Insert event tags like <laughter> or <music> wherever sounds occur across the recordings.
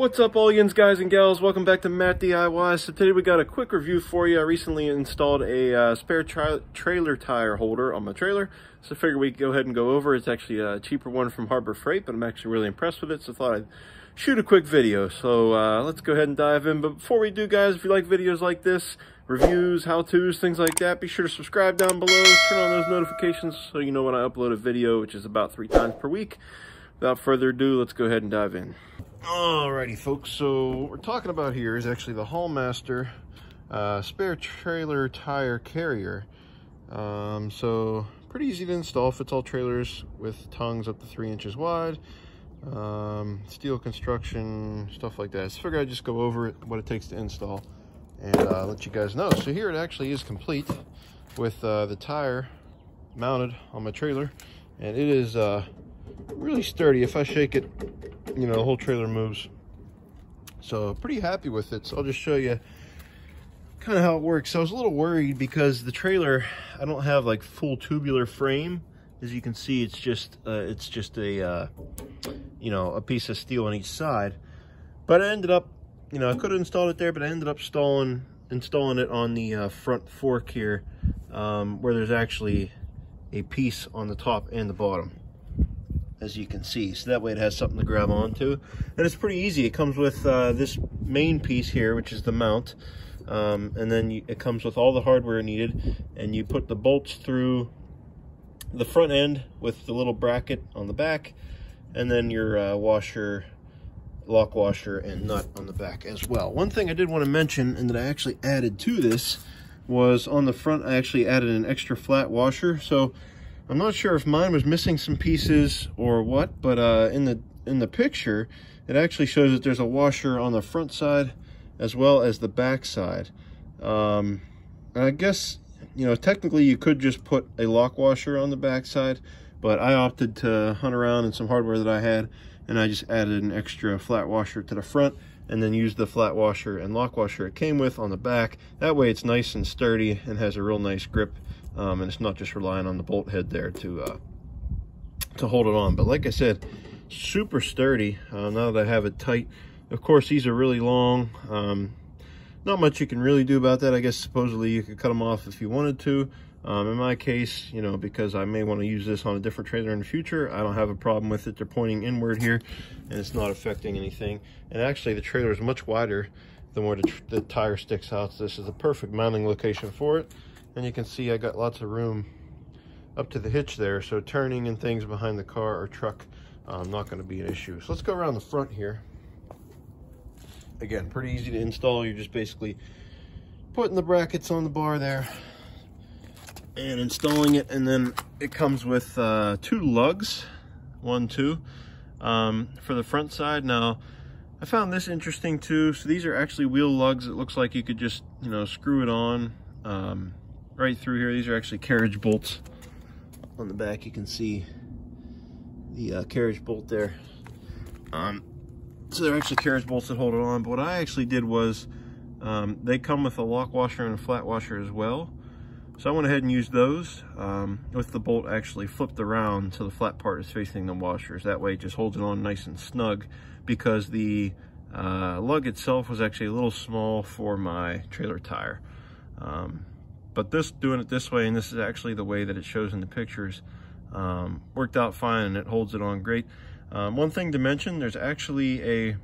What's up, all yins guys and gals? Welcome back to Matt DIY. So today we got a quick review for you. I recently installed a uh, spare tra trailer tire holder on my trailer. So I figured we'd go ahead and go over. It's actually a cheaper one from Harbor Freight, but I'm actually really impressed with it. So I thought I'd shoot a quick video. So uh, let's go ahead and dive in. But before we do, guys, if you like videos like this, reviews, how-tos, things like that, be sure to subscribe down below. Turn on those notifications so you know when I upload a video, which is about three times per week. Without further ado, let's go ahead and dive in. Alrighty, folks. So what we're talking about here is actually the Haulmaster uh, spare trailer tire carrier. Um, so pretty easy to install. Fits all trailers with tongues up to three inches wide. Um, steel construction, stuff like that. So I figured I'd just go over it, what it takes to install, and uh, let you guys know. So here it actually is complete with uh, the tire mounted on my trailer, and it is uh, really sturdy. If I shake it, you know, the whole trailer moves. So pretty happy with it. So I'll just show you kind of how it works. So I was a little worried because the trailer, I don't have like full tubular frame. As you can see, it's just uh, it's just a uh, you know a piece of steel on each side. But I ended up, you know, I could have installed it there, but I ended up installing installing it on the uh, front fork here, um, where there's actually a piece on the top and the bottom as you can see. So that way it has something to grab onto. And it's pretty easy. It comes with uh, this main piece here, which is the mount. Um, and then you, it comes with all the hardware needed. And you put the bolts through the front end with the little bracket on the back. And then your uh, washer, lock washer, and nut on the back as well. One thing I did want to mention, and that I actually added to this, was on the front I actually added an extra flat washer. So I'm not sure if mine was missing some pieces or what, but uh, in the in the picture, it actually shows that there's a washer on the front side as well as the back side. Um, and I guess, you know, technically you could just put a lock washer on the back side, but I opted to hunt around in some hardware that I had, and I just added an extra flat washer to the front and then use the flat washer and lock washer it came with on the back. That way it's nice and sturdy and has a real nice grip um, and it's not just relying on the bolt head there to uh, to hold it on. But like I said, super sturdy uh, now that I have it tight. Of course, these are really long. Um, not much you can really do about that. I guess supposedly you could cut them off if you wanted to. Um, in my case, you know, because I may want to use this on a different trailer in the future, I don't have a problem with it. They're pointing inward here, and it's not affecting anything. And actually, the trailer is much wider than where the, the tire sticks out. So this is the perfect mounting location for it. And you can see I got lots of room up to the hitch there. So turning and things behind the car or truck, um, not gonna be an issue. So let's go around the front here. Again, pretty easy to install. You're just basically putting the brackets on the bar there and installing it. And then it comes with uh, two lugs, one, two, um, for the front side. Now, I found this interesting too. So these are actually wheel lugs. It looks like you could just, you know, screw it on. Um, right through here. These are actually carriage bolts. On the back, you can see the uh, carriage bolt there. Um, so they're actually carriage bolts that hold it on. But what I actually did was um, they come with a lock washer and a flat washer as well. So I went ahead and used those um, with the bolt actually flipped around so the flat part is facing the washers. That way it just holds it on nice and snug because the uh, lug itself was actually a little small for my trailer tire. Um, but this doing it this way and this is actually the way that it shows in the pictures um, worked out fine and it holds it on great um, one thing to mention there's actually a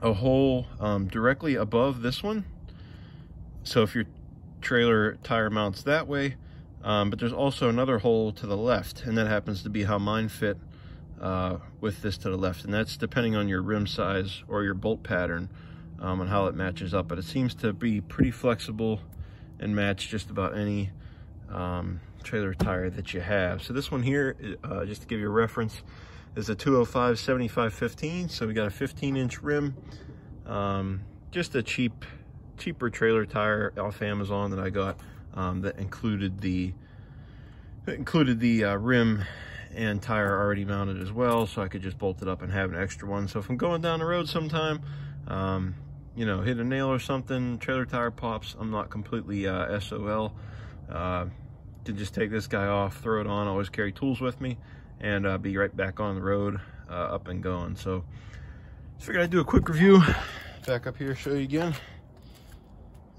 a hole um, directly above this one. So if your trailer tire mounts that way um, but there's also another hole to the left and that happens to be how mine fit uh, with this to the left. And that's depending on your rim size or your bolt pattern um, and how it matches up. But it seems to be pretty flexible and match just about any um, trailer tire that you have. So this one here, uh, just to give you a reference, is a 205 75 15. So we got a 15 inch rim. Um, just a cheap, cheaper trailer tire off Amazon that I got um, that included the included the uh, rim and tire already mounted as well so I could just bolt it up and have an extra one. So if I'm going down the road sometime, um, you know, hit a nail or something, trailer tire pops, I'm not completely uh, SOL. Uh, to just take this guy off, throw it on, always carry tools with me, and uh, be right back on the road, uh, up and going. So, figured I'd do a quick review. Back up here, show you again.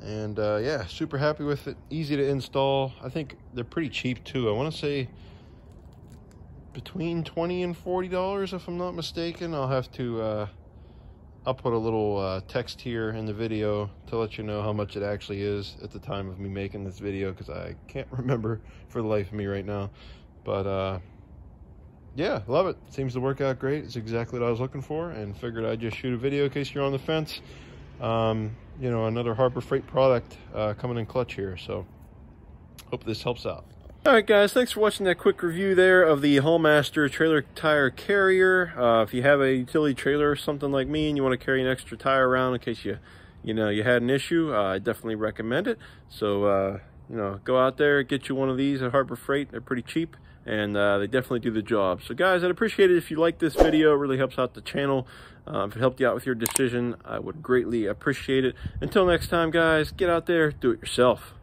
And uh, yeah, super happy with it. Easy to install. I think they're pretty cheap too. I want to say between 20 and $40 if I'm not mistaken. I'll have to, uh, I'll put a little uh, text here in the video to let you know how much it actually is at the time of me making this video because I can't <laughs> remember for the life of me right now. But uh, yeah, love it. Seems to work out great. It's exactly what I was looking for and figured I'd just shoot a video in case you're on the fence. Um, you know, another Harbor Freight product uh, coming in clutch here. So hope this helps out. All right, guys, thanks for watching that quick review there of the Haulmaster trailer tire carrier. Uh, if you have a utility trailer or something like me and you want to carry an extra tire around in case you, you know, you had an issue, uh, I definitely recommend it. So, uh, you know, go out there, get you one of these at Harbor Freight. They're pretty cheap and uh, they definitely do the job. So guys, I'd appreciate it if you like this video. It really helps out the channel. Uh, if it helped you out with your decision, I would greatly appreciate it. Until next time, guys, get out there, do it yourself.